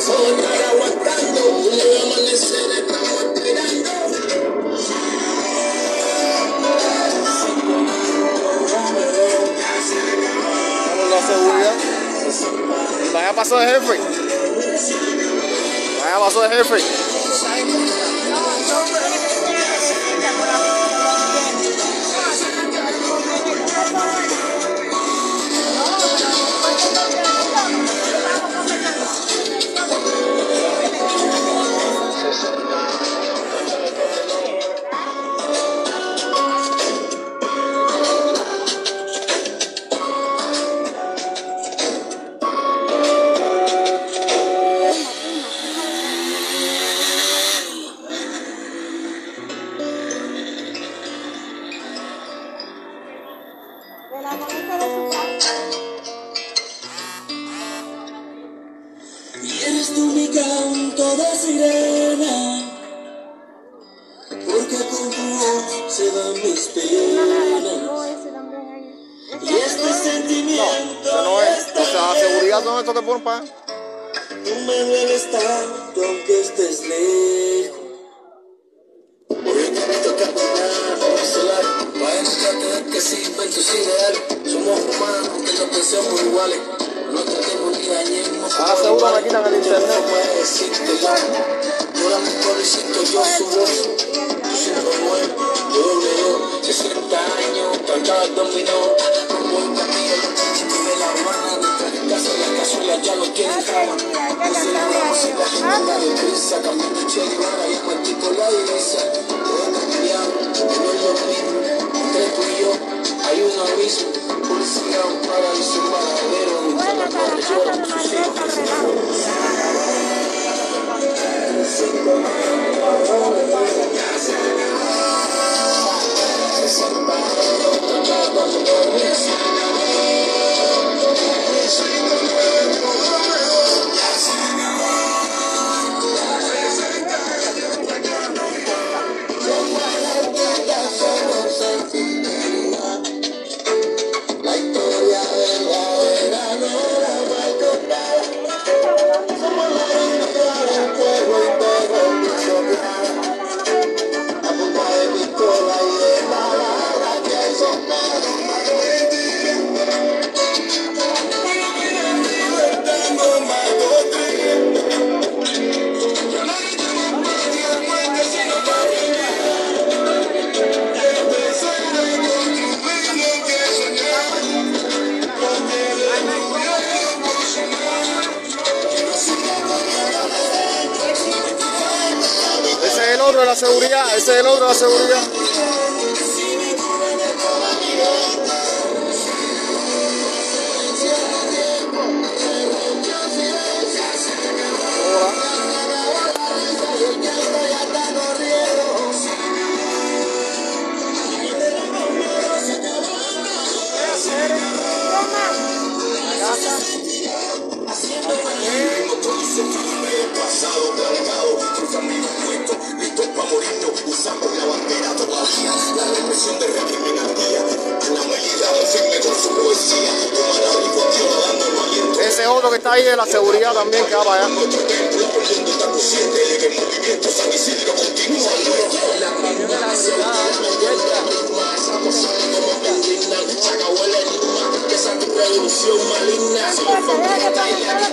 pueblo se cansó de estar aguantando. Un nuevo amanecer estamos esperando. Vamos la seguridad. Vaya paso de jefe. Vaya paso de jefe. Tus ideales. Somos humanos, no iguales. No tratemos ni dañemos. Ah, seguro me quitan el internet. decirte ya. Yo la mejor siento yo su voz. Yo siento muero, yo doble yo. 60 años, el dominó. Como de La casa, las cazuelas ya no tienen cama. No celebramos en la agenda de prisa. Cambiando Che Guevara y Martín por la divisa. Todo ha cambiado, no es lo mismo. Entre tú y yo hay un abismo. Policía, un paraíso, un paradero. Bueno, hasta la casa de Margarita Renato. La Ese es el otro la seguridad. Ya no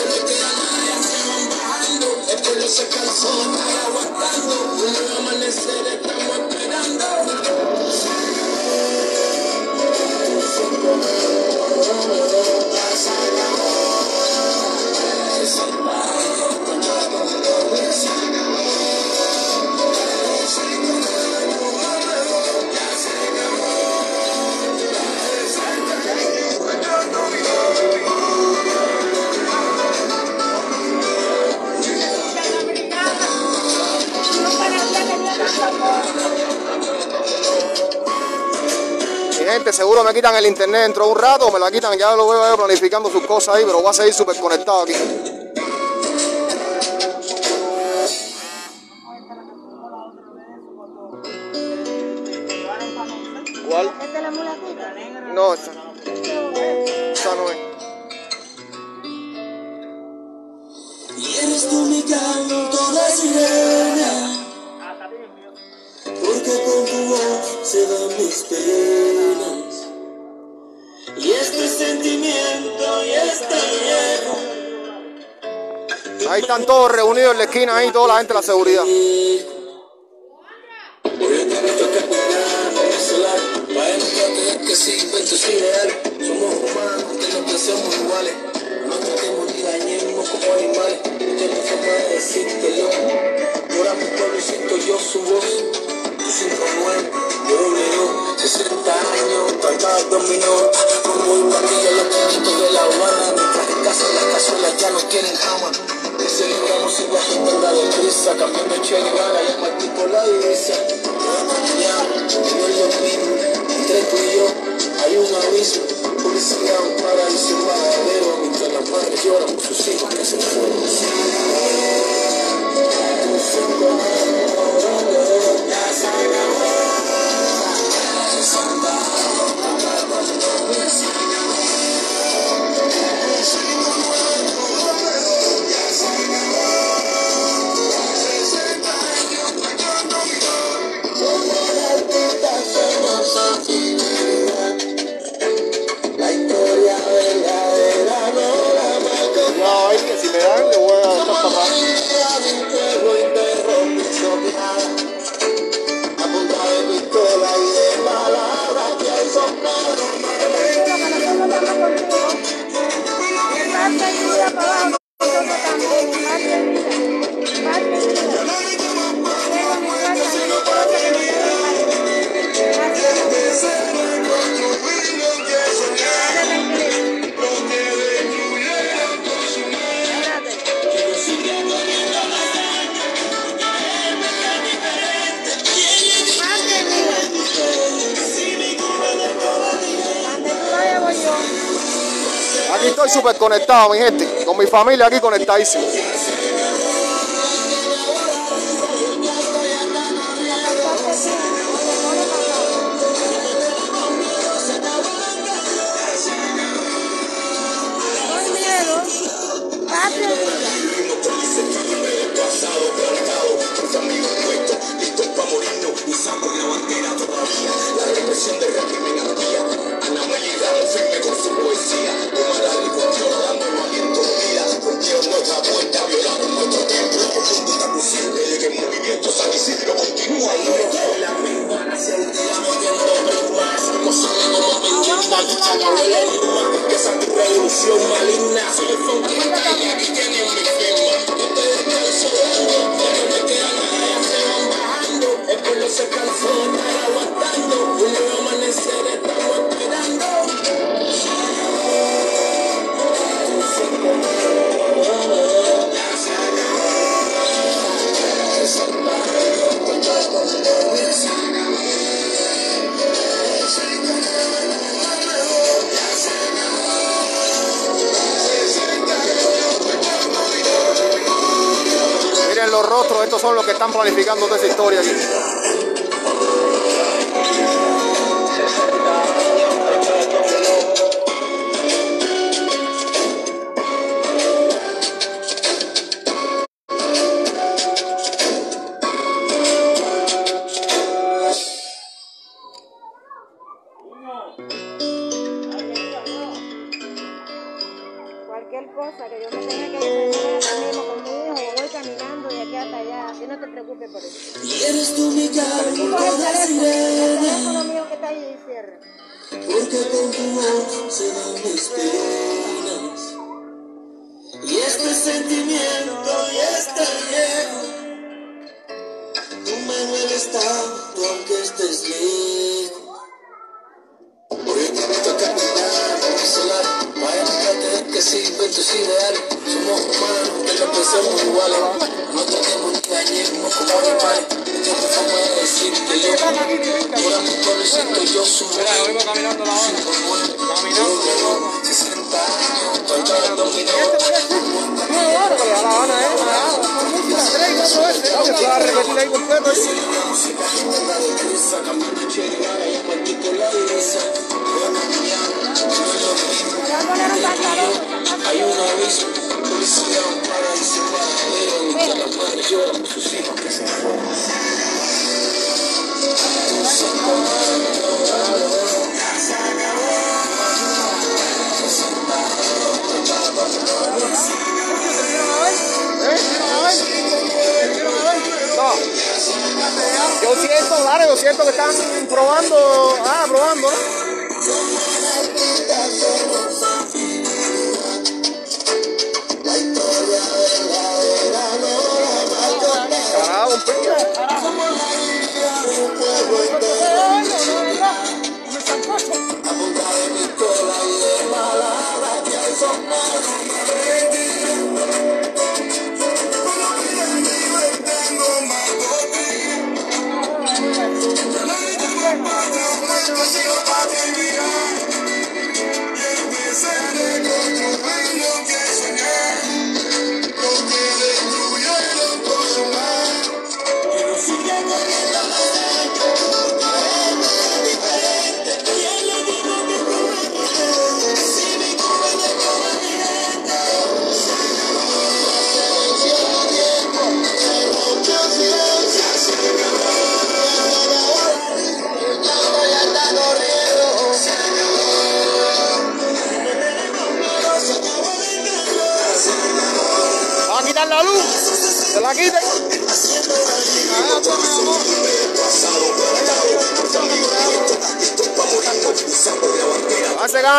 le queda nada, ya se van bajando, el pueblo se cansó de estar aguantando, un nuevo amanecer quitan el internet dentro de un rato, me la quitan, ya lo veo planificando sus cosas ahí, pero voy a seguir súper conectado aquí. ¿Cuál? ¿Esta es la mulatita? No, esa, es esa no es. Y eres tú mi canto de sirena. Porque con tu voz se van mis penas. Ahí están todos reunidos en la esquina, ahí toda la gente de la seguridad. Súper conectado, mi gente. Con mi familia aquí conectadísimo. Son los que están planificando toda esa historia aquí. No te preocupes por eso. Y eres tú mi el de teléfono, el teléfono sirena mío que está ahí cierra. Porque con tu voz se dan mis penas Y este sentimiento y este miedo Tú me mueves tanto aunque estés lejos Hoy te invito a caminar el solar Para demostrarte que sirven tus ideales todos somos iguales. No tenemos ni añismo como animales. Te forma decir que yo Ahora mi pueblo yo su Caminando Caminando. No, la Habana, eh. Se va. Hay un aviso, policía lloran sus hijos que Yo siento, Lara, yo siento que están probando, ah, probando, ¿no?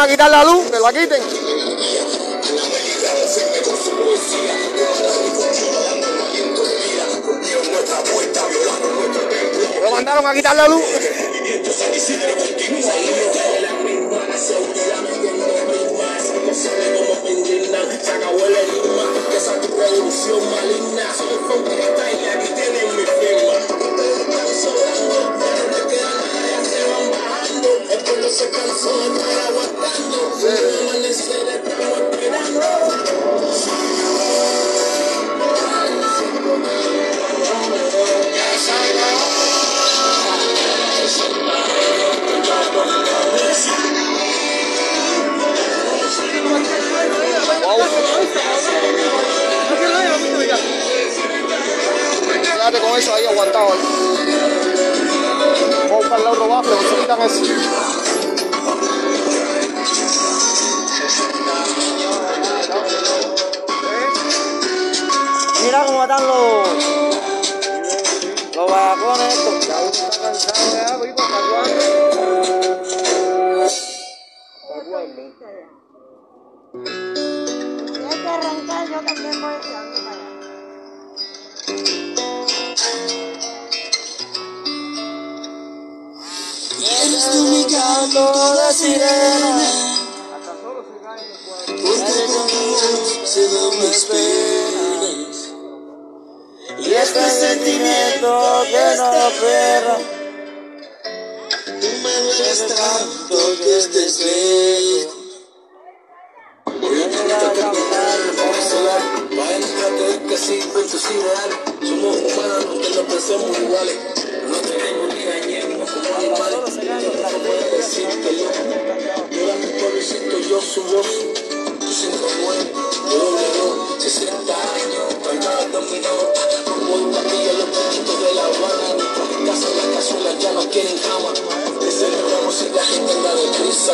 A quitar la luz, que la quiten. Lo mandaron a quitar la luz. Se acabó el revolución maligna. Quédate con eso ahí aguantado. ahí. Vamos a buscar el otro bafle, se quitan eso. Mira cómo están los canto de sirena, porque con tu voz se dan mis penas. Y este sentimiento que no perra. Tú me dueles tanto que estés lejos. Voy a intentar terminar de solar. Va a entender que sí, con tus ideales. Somos humanos, aunque no pensemos iguales. No tenemos ni dañemos como animales. Que yo. Yo mi siento yo su voz. Yo doble dos, 60 años, cantaba dominó. Como un castillo, los chiquitos de La Habana. Casa, las cazuelas ya no quieren cama. Que celebramos y la gente anda de prisa.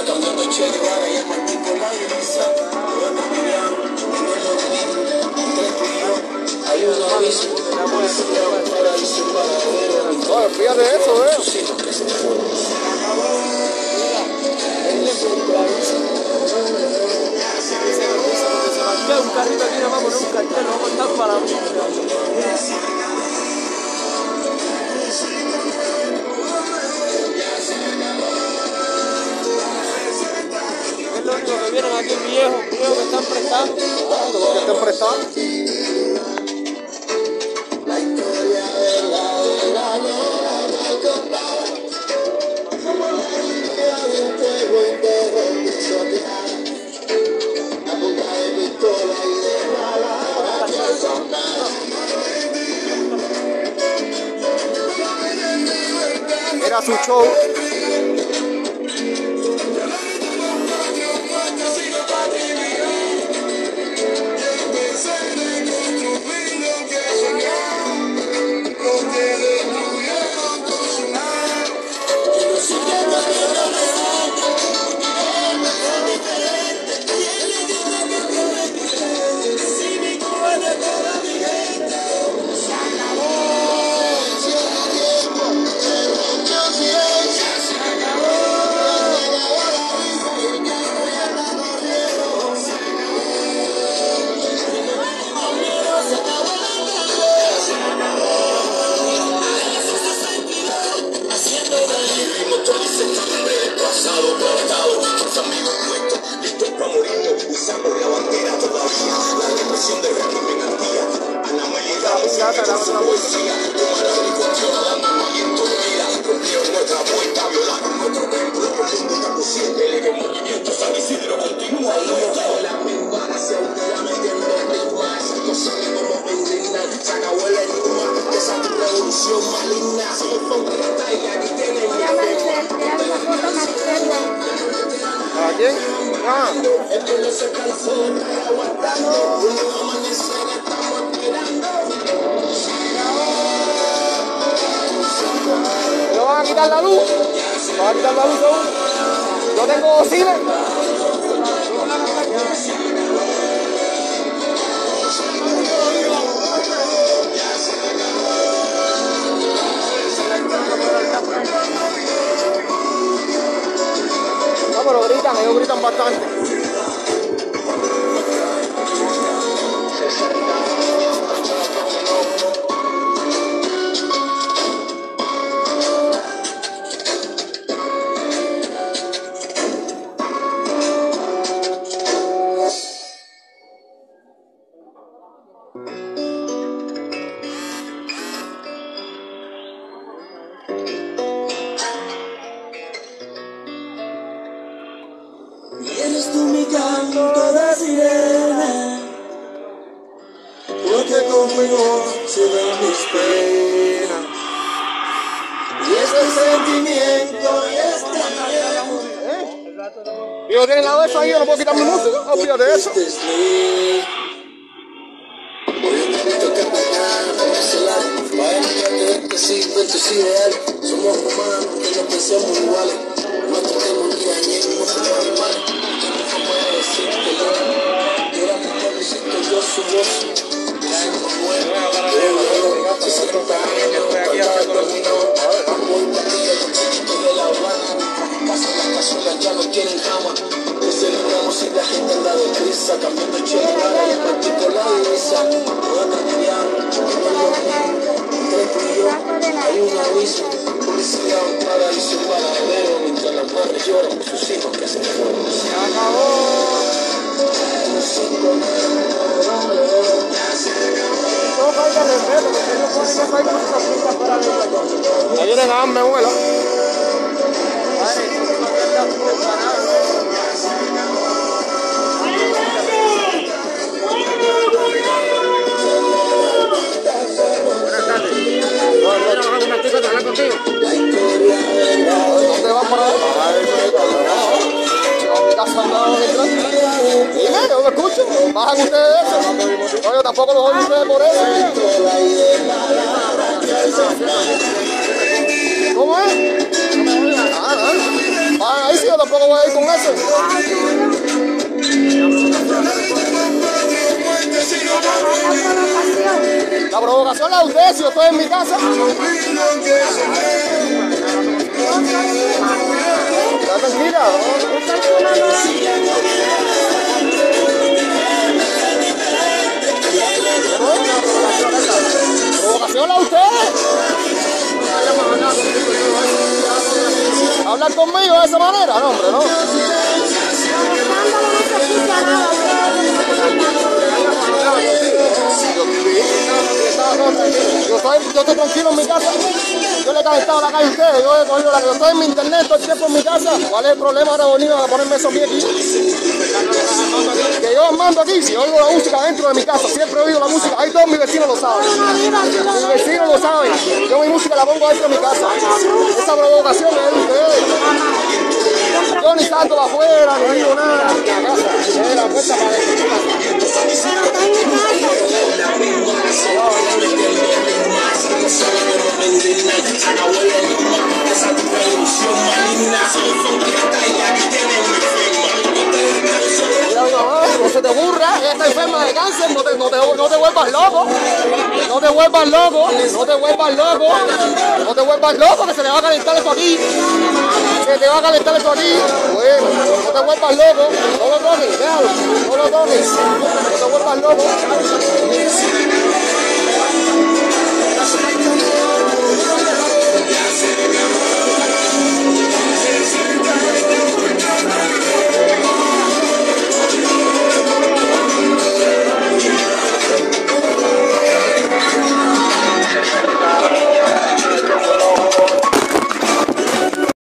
Show. ¿Me van a quitar la luz? ¿Me van a quitar la luz aún? Yo tengo cine. Y no tienen nada de eso ahí, yo no puedo quitar mi música. Olvídate de eso. que no no. Yo su voz. Yo siento bueno, yo veo, 60 años, tanta quieren cama. Que celebramos y la gente anda de prisa, cambiando chévere y practico la divisa. Lo mismo. Entre tú y yo hay un aviso. Publicidad, un paraíso paradero, mientras las madres lloran por sus hijos que se fueron. Se falta de respeto, que lo escucho. Bajan ustedes de eso. No, yo tampoco los odio ustedes por eso. Voy a ir con eso. La provocación la de ustedes si yo estoy en mi casa. Ya tranquila. Provocación la de Hablar conmigo de esa manera, no, hombre, no. Yo estoy, yo estoy tranquilo en mi casa. Yo le he calentado la calle a ustedes. Yo he cogido la que yo estoy en mi internet todo el tiempo en mi casa. ¿Cuál es el problema ahora venir a ponerme esos pies aquí? Que yo mando aquí, si oigo la música dentro de mi casa, siempre oído la música. Ahí todos mis vecinos lo saben. Mis vecinos lo saben. Yo mi música la pongo dentro de mi casa. Esa provocación es de ustedes. Yo ni salgo afuera, ni digo nada. La casa. Para adentro. Mira, te está enferma de cáncer, no te, no, te, no te vuelvas loco, no te vuelvas loco, no te vuelvas loco, no te vuelvas loco, que se le va a calentar esto aquí, se te va a calentar esto aquí, bueno, no te vuelvas loco, no lo toques, déjalo, no lo toques, no te vuelvas loco.